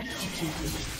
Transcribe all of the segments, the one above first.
Executed.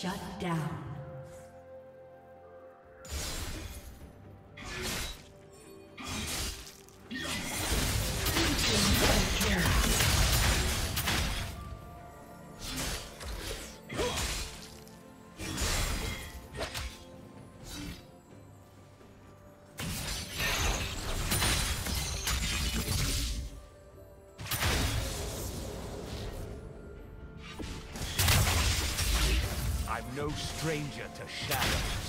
Shut down. No stranger to shadows.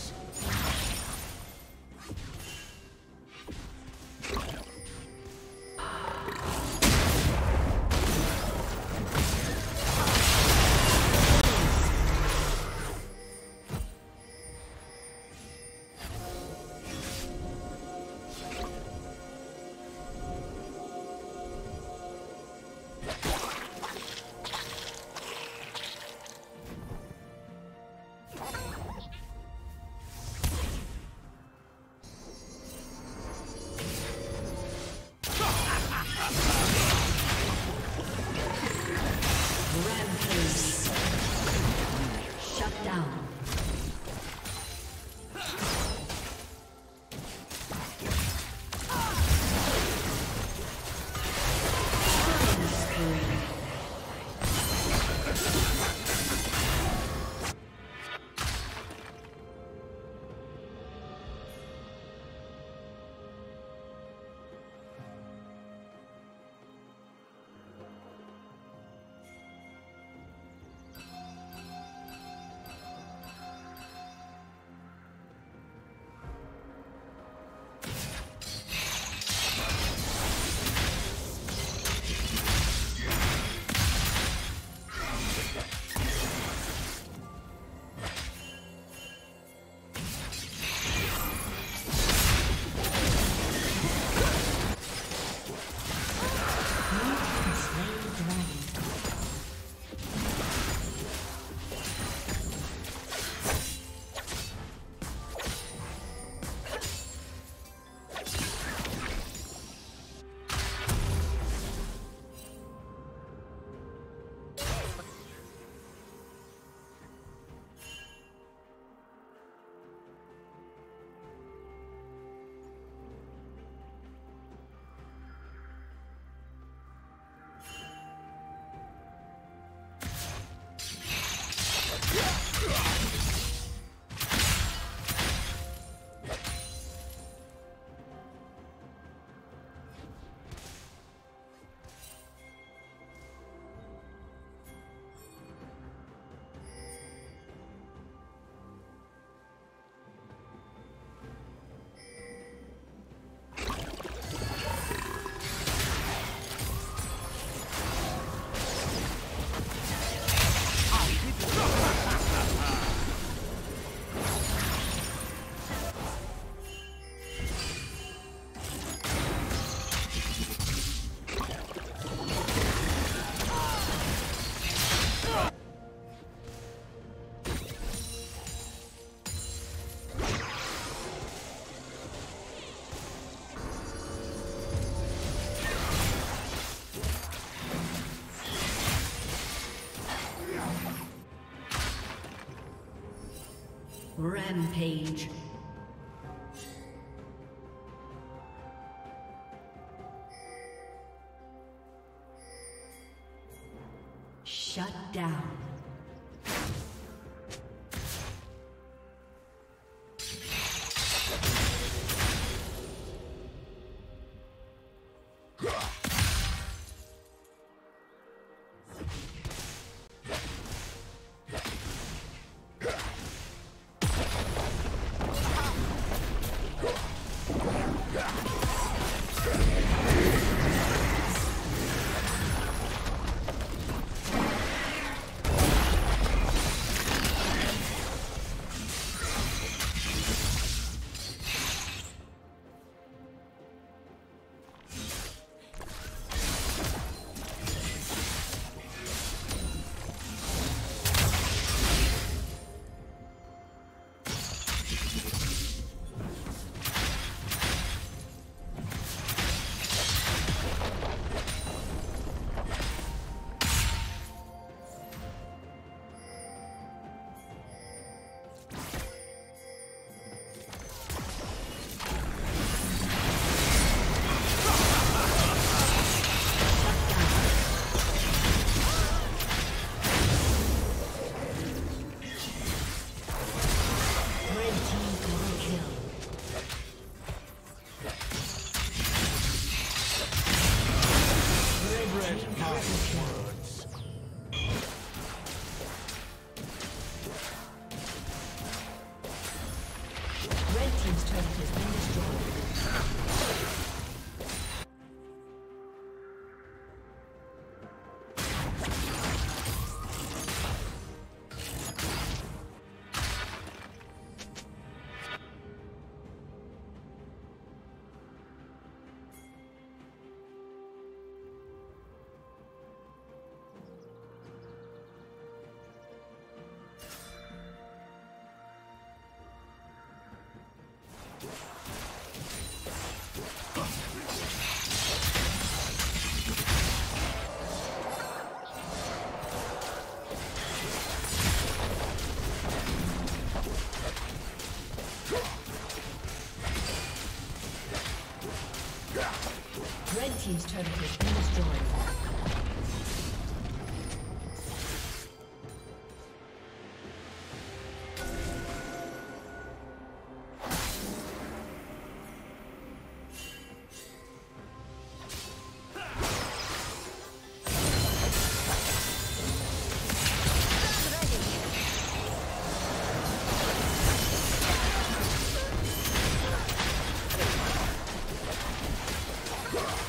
Rampage. turret has been destroyed. Yeah.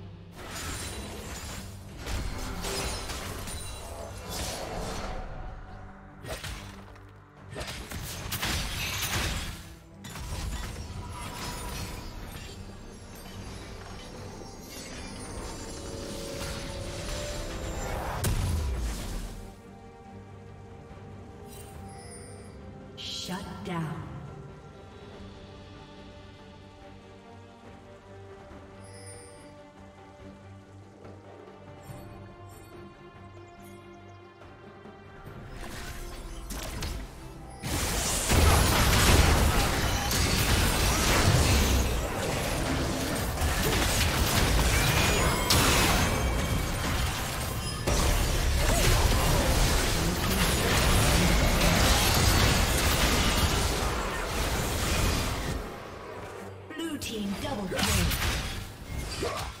Team double kill.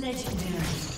Legendary.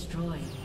destroyed.